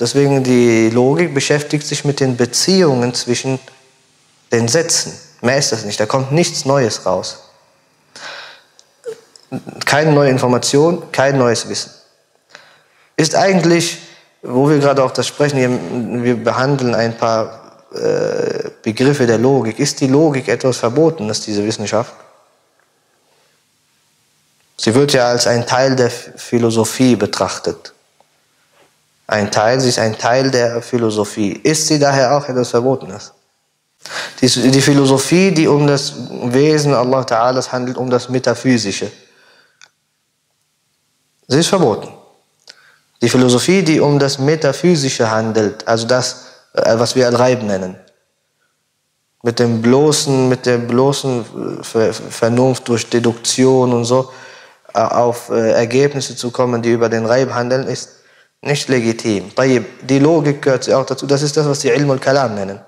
Deswegen die Logik beschäftigt sich mit den Beziehungen zwischen den Sätzen. Mehr ist das nicht. Da kommt nichts Neues raus. Keine neue Information, kein neues Wissen. Ist eigentlich, wo wir gerade auch das sprechen, wir behandeln ein paar äh, Begriffe der Logik. Ist die Logik etwas Verbotenes, diese Wissenschaft? Sie wird ja als ein Teil der Philosophie betrachtet. Ein Teil, sie ist ein Teil der Philosophie. Ist sie daher auch etwas Verbotenes? Die, die Philosophie, die um das Wesen Allah Ta'ala handelt, um das Metaphysische. Sie ist verboten. Die Philosophie, die um das Metaphysische handelt, also das, äh, was wir Al-Reib nennen. Mit dem bloßen, mit der bloßen Vernunft durch Deduktion und so äh, auf äh, Ergebnisse zu kommen, die über den Reib handeln, ist nicht legitim. Die Logik gehört auch dazu. Das ist das, was die Ilm al-Kalam nennen.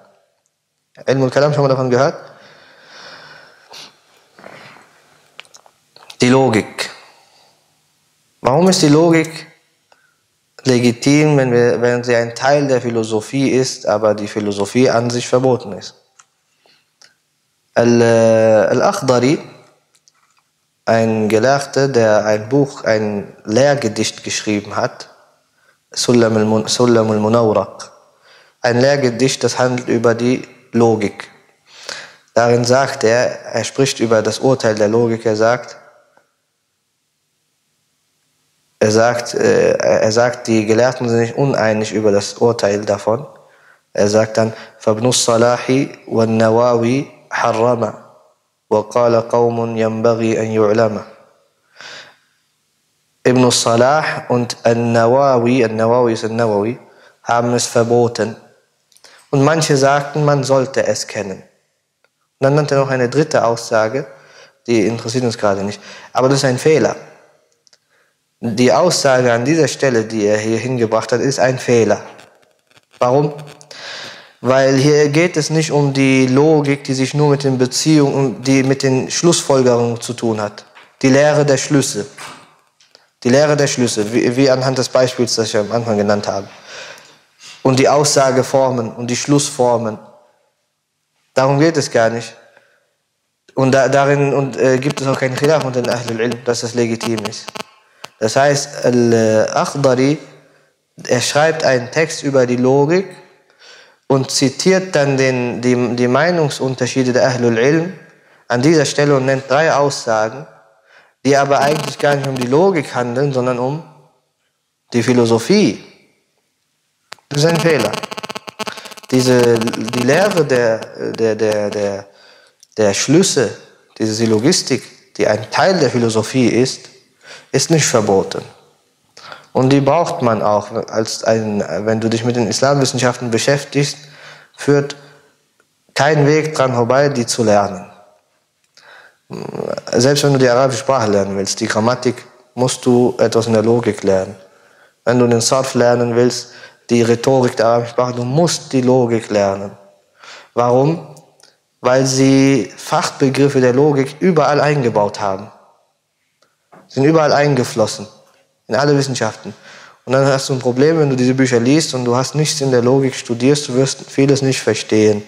Ilm al-Kalam, schon mal davon gehört? Die Logik. Warum ist die Logik legitim, wenn, wir, wenn sie ein Teil der Philosophie ist, aber die Philosophie an sich verboten ist? Al-Akhdari, ein Gelehrter, der ein Buch, ein Lehrgedicht geschrieben hat, Sullam al-Munawraq, ein Lehrgedicht, das handelt über die Logik. Darin sagt er, er spricht über das Urteil der Logik, er sagt, er sagt, äh, er sagt, die Gelehrten sind nicht uneinig über das Urteil davon. Er sagt dann, فَابْنُ الصَّلَاحِ وَالنَّوَاوِي حَرَّمَ وَقَالَ قَوْمٌ يَنْبَغِي أَنْ يُعْلَمَ Ibn Salah und An-Nawawi, An-Nawawi ist An-Nawawi, haben es verboten. Und manche sagten, man sollte es kennen. Und dann nannte er noch eine dritte Aussage, die interessiert uns gerade nicht. Aber das ist ein Fehler. Die Aussage an dieser Stelle, die er hier hingebracht hat, ist ein Fehler. Warum? Weil hier geht es nicht um die Logik, die sich nur mit den Beziehungen, die mit den Schlussfolgerungen zu tun hat. Die Lehre der Schlüsse. Die Lehre der Schlüsse, wie, wie anhand des Beispiels, das ich am Anfang genannt habe. Und die Aussageformen und die Schlussformen. Darum geht es gar nicht. Und da, darin und, äh, gibt es auch keinen Khilaf unter den Ahlul Ilm, dass das legitim ist. Das heißt, Al-Akhdari, er schreibt einen Text über die Logik und zitiert dann den, die, die Meinungsunterschiede der Ahlul Ilm an dieser Stelle und nennt drei Aussagen, die aber eigentlich gar nicht um die Logik handeln, sondern um die Philosophie. Das ist ein Fehler. Diese, die Lehre der, der, der, der, der Schlüsse, diese Syllogistik, die ein Teil der Philosophie ist, ist nicht verboten. Und die braucht man auch, als ein, wenn du dich mit den Islamwissenschaften beschäftigst, führt kein Weg dran vorbei, die zu lernen. Selbst wenn du die arabische Sprache lernen willst, die Grammatik, musst du etwas in der Logik lernen. Wenn du den Sarf lernen willst, die Rhetorik der arabischen Sprache, du musst die Logik lernen. Warum? Weil sie Fachbegriffe der Logik überall eingebaut haben sind überall eingeflossen, in alle Wissenschaften. Und dann hast du ein Problem, wenn du diese Bücher liest und du hast nichts in der Logik studierst, du wirst vieles nicht verstehen.